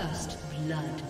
First blood.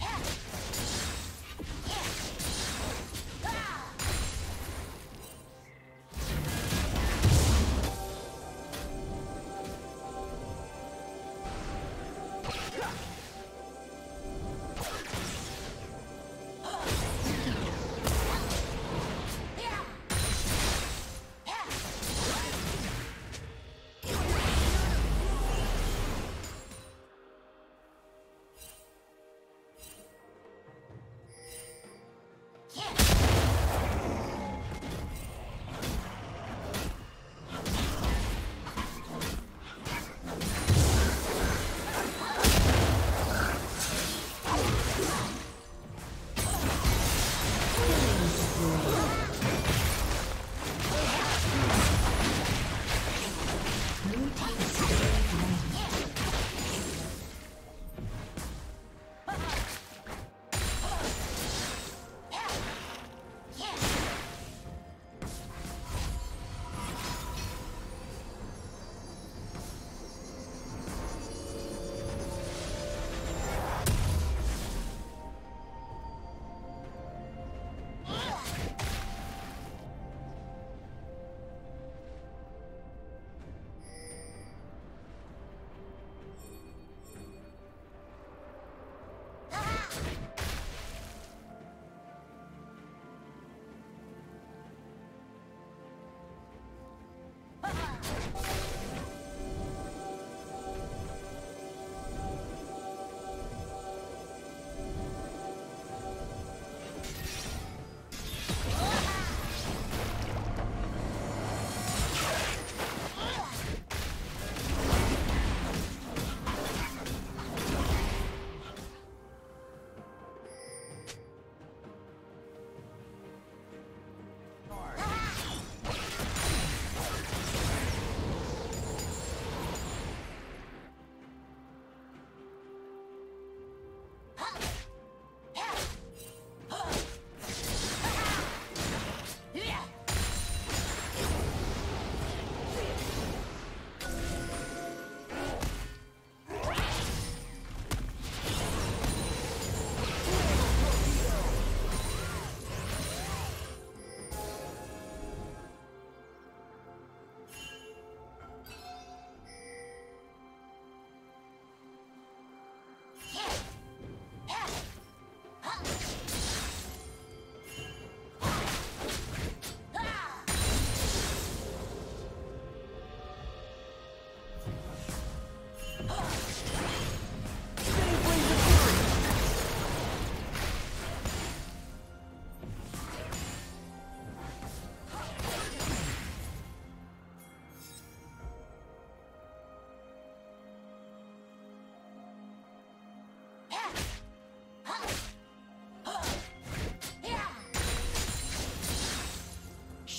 Yeah.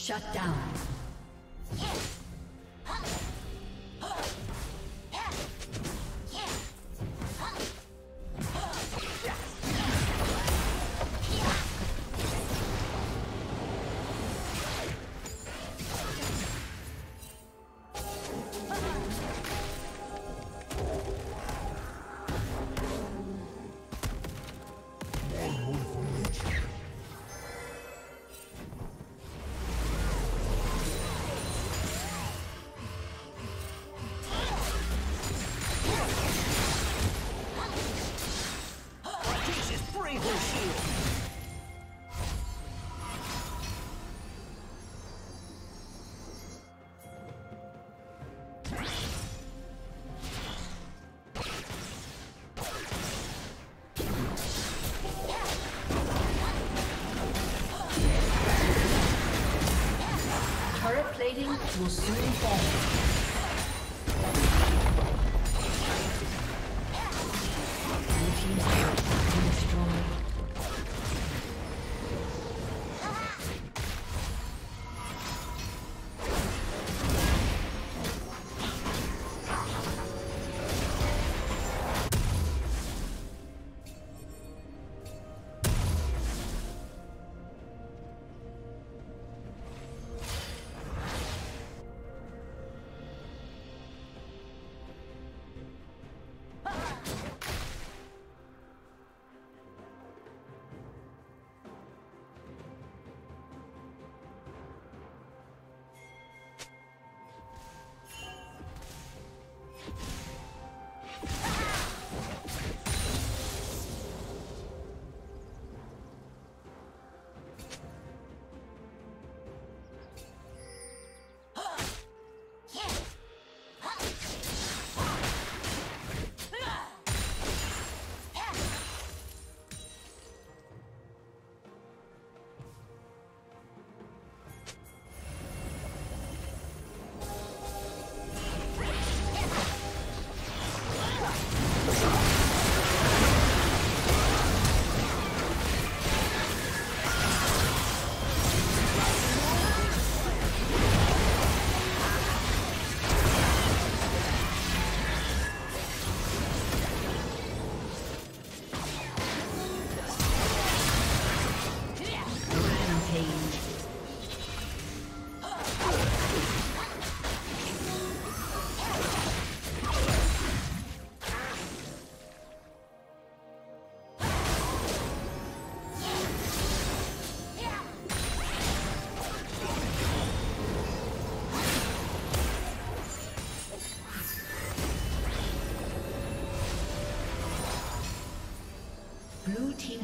Shut down. Will soon fall.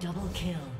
Double kill.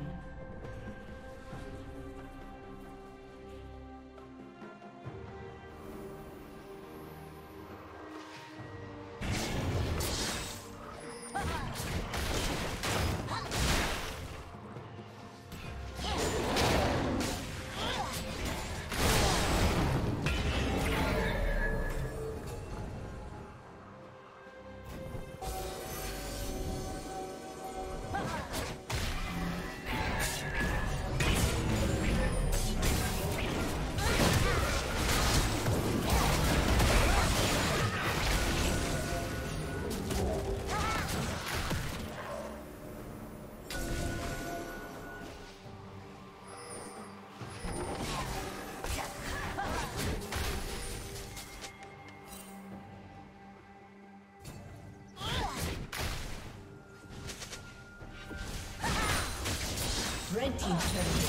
Team's turret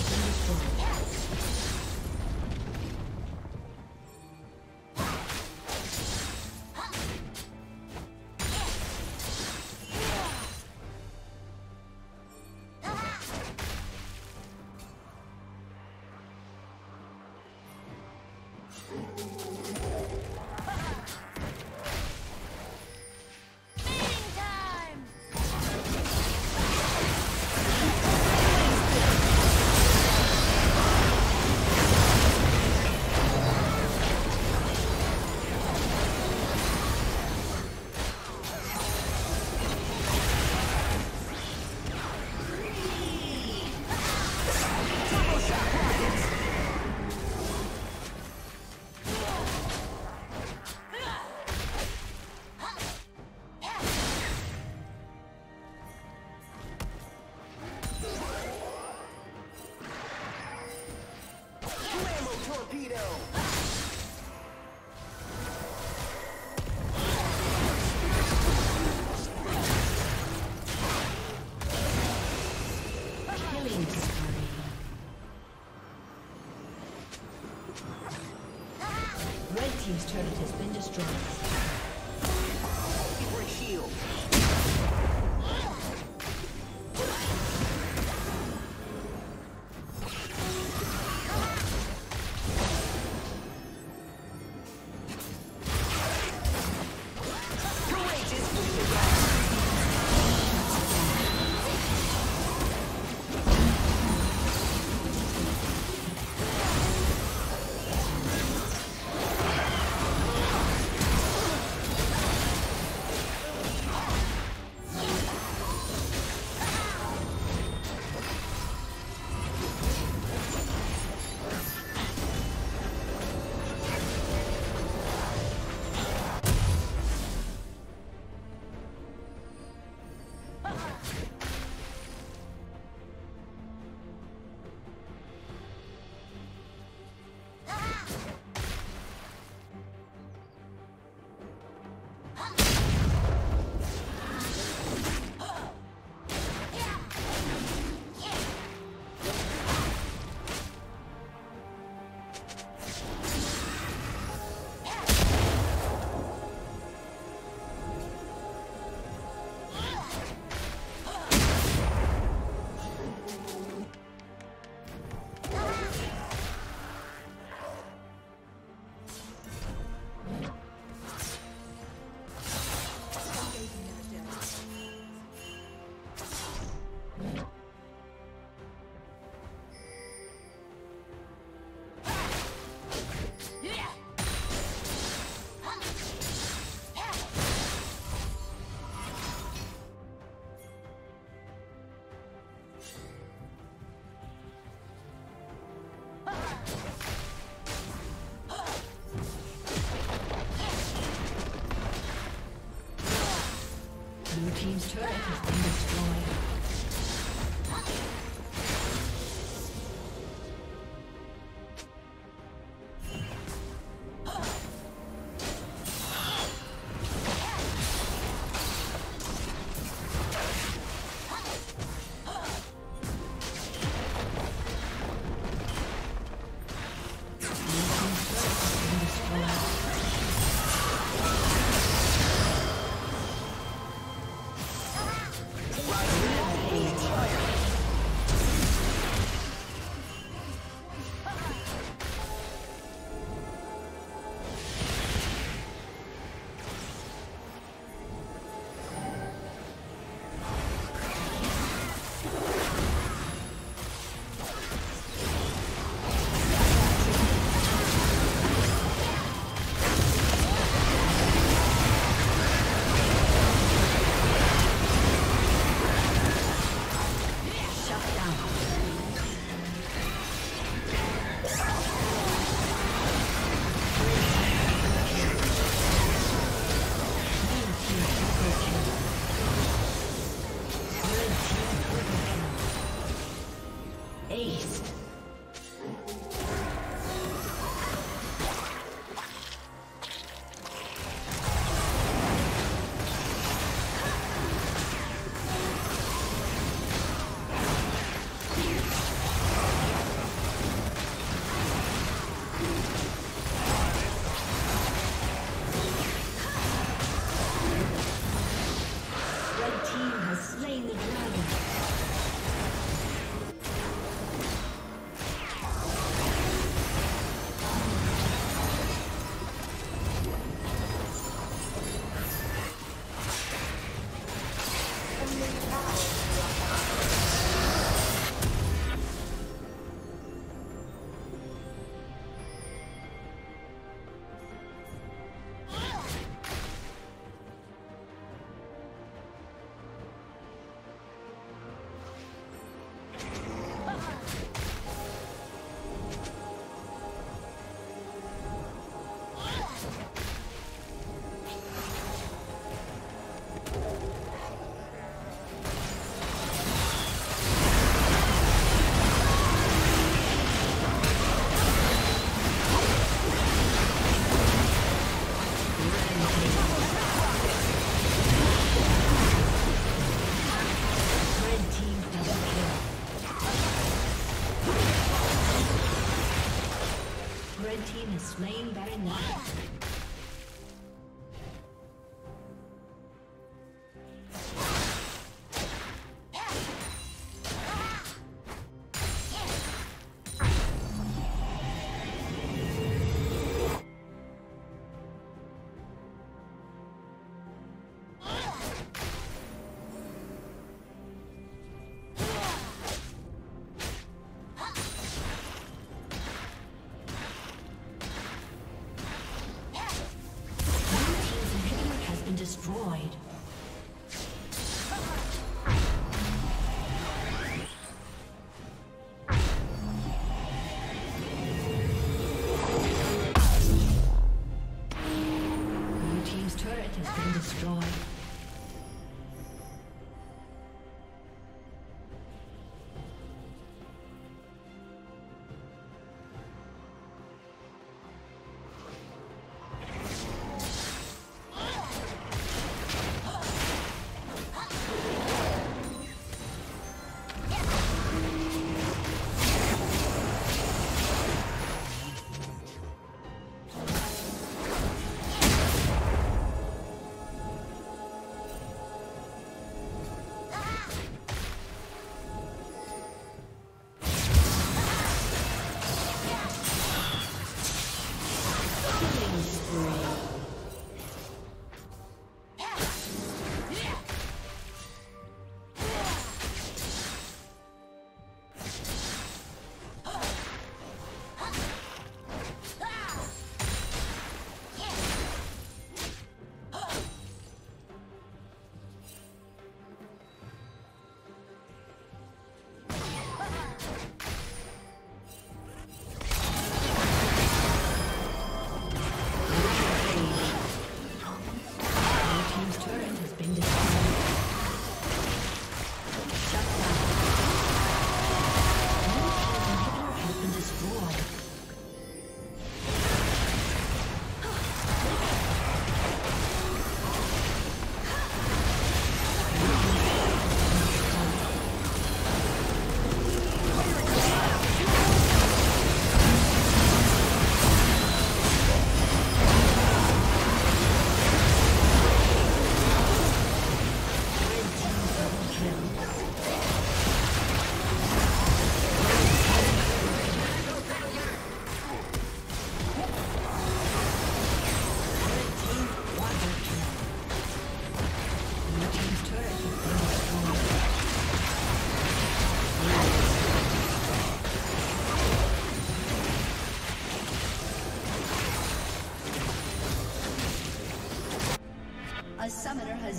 Killing